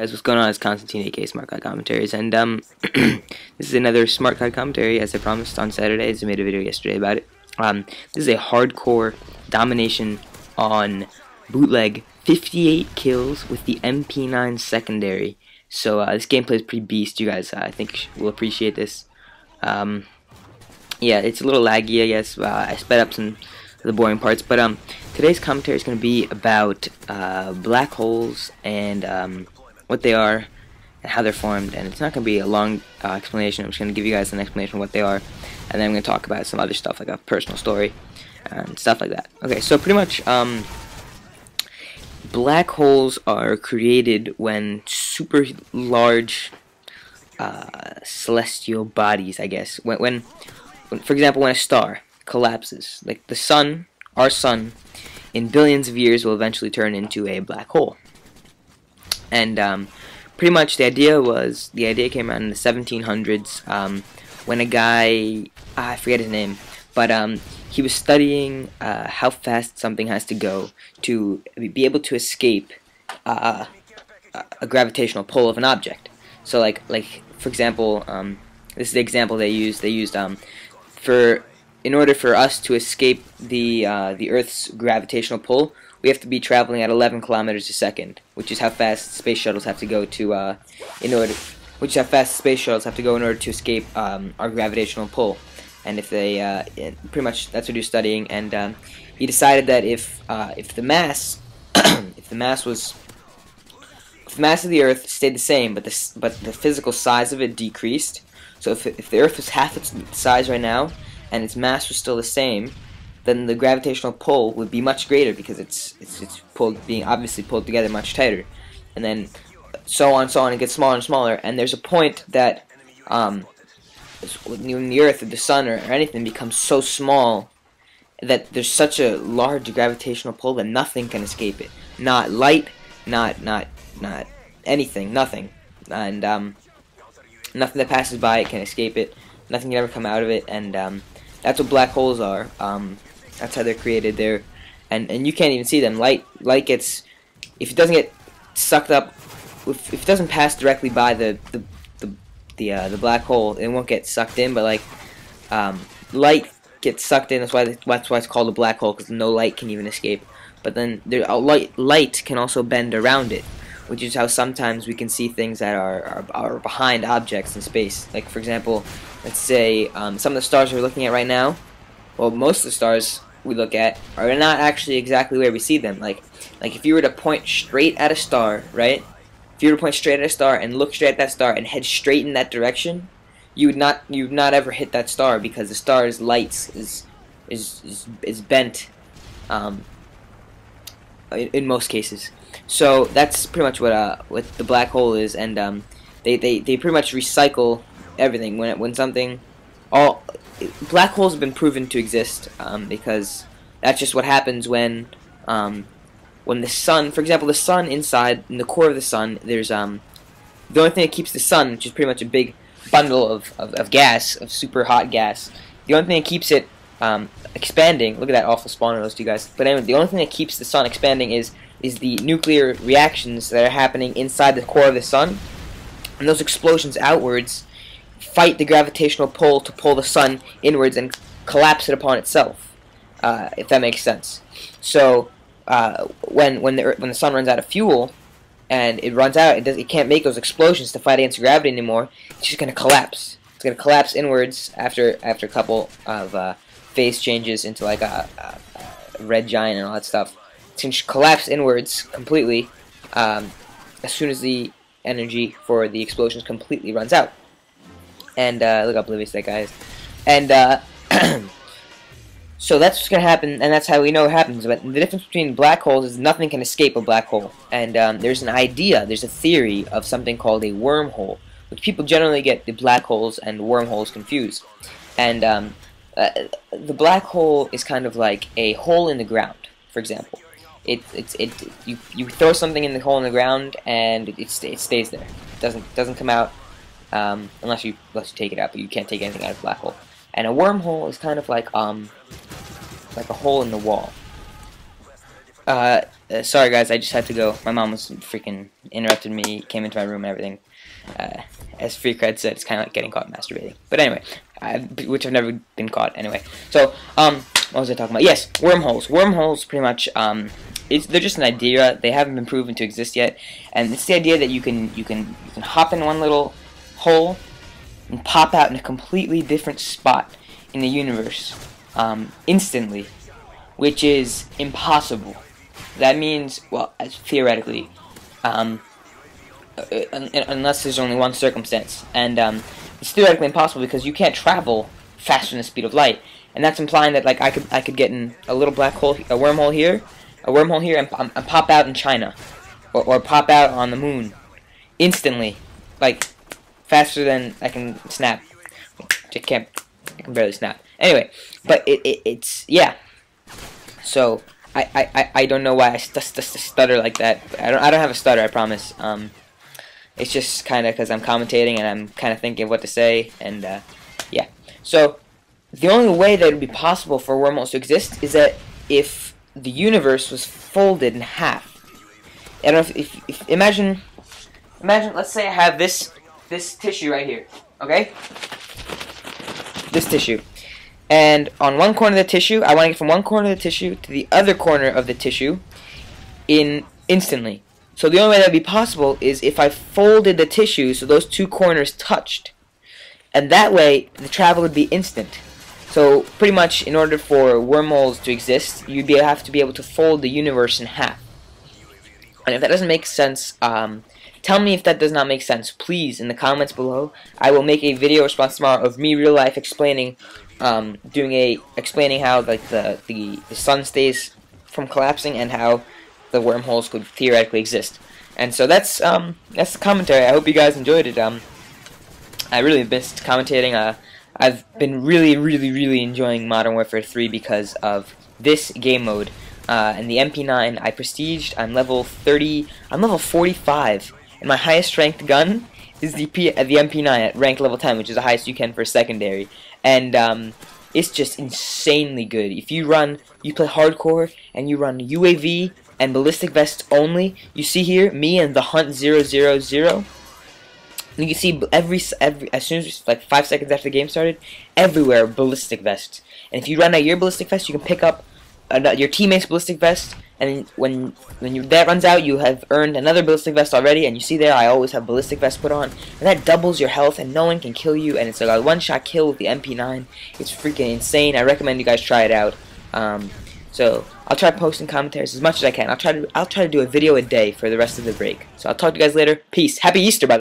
Guys, what's going on? It's Constantine, aka Smart COD Commentaries, and um, this is another Smart COD Commentary, as I promised on Saturdays. I made a video yesterday about it. Um, this is a hardcore domination on bootleg, 58 kills with the MP9 secondary. So uh, this gameplay is pretty beast. You guys, uh, I think, will appreciate this. Um, yeah, it's a little laggy, I guess. Uh, I sped up some the boring parts, but um, today's commentary is going to be about uh, black holes and um, what they are and how they're formed. And it's not going to be a long uh, explanation. I'm just going to give you guys an explanation of what they are. And then I'm going to talk about some other stuff like a personal story and stuff like that. Okay, so pretty much um, black holes are created when super large uh, celestial bodies, I guess. When, when, when, for example, when a star collapses, like the sun, our sun, in billions of years will eventually turn into a black hole. And um, pretty much the idea was the idea came out in the 1700s um, when a guy ah, I forget his name, but um, he was studying uh, how fast something has to go to be able to escape uh, a gravitational pull of an object. So like like for example, um, this is the example they used. They used um, for in order for us to escape the uh, the Earth's gravitational pull, we have to be traveling at 11 kilometers a second, which is how fast space shuttles have to go to uh, in order, which is how fast space shuttles have to go in order to escape um, our gravitational pull. And if they, uh, pretty much that's what he was studying, and um, he decided that if uh, if the mass, if the mass was, if the mass of the Earth stayed the same, but the but the physical size of it decreased. So if if the Earth was half its size right now, and its mass was still the same, then the gravitational pull would be much greater because it's it's it's pulled being obviously pulled together much tighter, and then so on so on it gets smaller and smaller. And there's a point that um, when the Earth or the Sun or, or anything becomes so small that there's such a large gravitational pull that nothing can escape it. Not light, not not not anything, nothing, and um, nothing that passes by it can escape it. Nothing can ever come out of it, and um, that's what black holes are. Um, that's how they're created. They're and and you can't even see them. Light light gets if it doesn't get sucked up, if, if it doesn't pass directly by the the the the, uh, the black hole, it won't get sucked in. But like um, light gets sucked in. That's why that's why it's called a black hole because no light can even escape. But then there light light can also bend around it, which is how sometimes we can see things that are are, are behind objects in space. Like for example, let's say um, some of the stars we're looking at right now. Well, most of the stars we look at are not actually exactly where we see them. Like, like if you were to point straight at a star, right? If you were to point straight at a star and look straight at that star and head straight in that direction, you would not you would not ever hit that star because the star's lights is is is, is bent um, in, in, most cases. So that's pretty much what uh what the black hole is, and um, they, they they pretty much recycle everything when it, when something all black holes have been proven to exist um, because that's just what happens when um, when the sun, for example, the sun inside in the core of the sun, there's um, the only thing that keeps the sun, which is pretty much a big bundle of, of, of gas, of super hot gas. The only thing that keeps it um, expanding. Look at that awful spawn of those two guys. But anyway, the only thing that keeps the sun expanding is is the nuclear reactions that are happening inside the core of the sun, and those explosions outwards fight the gravitational pull to pull the sun inwards and collapse it upon itself, uh, if that makes sense. So uh, when when the when the sun runs out of fuel and it runs out, it does it can't make those explosions to fight against gravity anymore. It's just gonna collapse. It's gonna collapse inwards after after a couple of uh, phase changes into like a, a, a, red giant and all that stuff. Gonna collapse inwards completely um, as soon as the energy for the explosions completely runs out and uh, look how oblivious that guy is. And uh, so that's what's gonna happen, and that's how we know it happens. But the difference between black holes is nothing can escape a black hole, and um, there's an idea, there's a theory of something called a wormhole, which people generally get the black holes and wormholes confused. And um, uh, the black hole is kind of like a hole in the ground, for example. It, it, it, you, you throw something in the hole in the ground and it, it, it stays there. It doesn't, doesn't come out um, unless you unless you take it out, but you can't take anything out of black hole. And a wormhole is kind of like um like a hole in the wall. Uh, uh, sorry guys, I just had to go. My mom was freaking interrupted me, came into my room and everything. Uh, as Free Cred said, it's kind of like getting caught masturbating. But anyway, I, which I've never been caught anyway. So, um, what was I talking about? Yes, wormholes. Wormholes, pretty much, um, it's, they're just an idea. They haven't been proven to exist yet, and it's the idea that you can you can you can hop in one little hole and pop out in a completely different spot in the universe um, instantly, which is impossible. That means, well, theoretically, um, uh, unless there's only one circumstance, and um, it's theoretically impossible because you can't travel faster than the speed of light, and that's implying that like I could I could get in a little black hole, a wormhole here, a wormhole here, and, and pop out in China, or, or pop out on the moon, instantly, like faster than I can snap. I can't. I can barely snap. Anyway, but it, it it's yeah. So I, I, I don't know why I st st st stutter like that. I don't I don't have a stutter. I promise. Um, it's just kind of because I'm commentating and I'm kind of thinking of what to say and uh, yeah. So the only way that would be possible for wormholes to exist is that if the universe was folded in half. I don't know if, if, if imagine imagine let's say I have this this tissue right here. Okay, this tissue. And on one corner of the tissue, I want to get from one corner of the tissue to the other corner of the tissue in instantly. So the only way that would be possible is if I folded the tissue so those two corners touched. And that way, the travel would be instant. So pretty much, in order for wormholes to exist, you'd be, have to be able to fold the universe in half. And if that doesn't make sense, um, tell me if that does not make sense. Please, in the comments below, I will make a video response tomorrow of me real life explaining um, doing a explaining how like the, the the sun stays from collapsing and how the wormholes could theoretically exist. And so that's um, that's the commentary. I hope you guys enjoyed it. Um, I really missed commentating. Uh, I've been really, really, really enjoying Modern Warfare 3 because of this game mode. Uh, and the MP9 I prestiged. I'm level 30. I'm level 45, and my highest ranked gun is the P uh, the MP9 at rank level 10, which is the highest you can for secondary and um, it's just insanely good. If you run, you play hardcore, and you run UAV and ballistic vest only, you see here, me and the Hunt 000, you can see every, every as soon as, like, five seconds after the game started, everywhere ballistic vests. And if you run out your ballistic vest, you can pick up your teammate's ballistic vest, and when when you, that runs out, you have earned another ballistic vest already, and you see there, I always have ballistic vest put on, and that doubles your health, and no one can kill you, and it's like a one-shot kill with the MP9. It's freaking insane. I recommend you guys try it out. Um, so I'll try posting commentaries as much as I can. I'll try to I'll try to do a video a day for the rest of the break. So I'll talk to you guys later. Peace. Happy Easter, by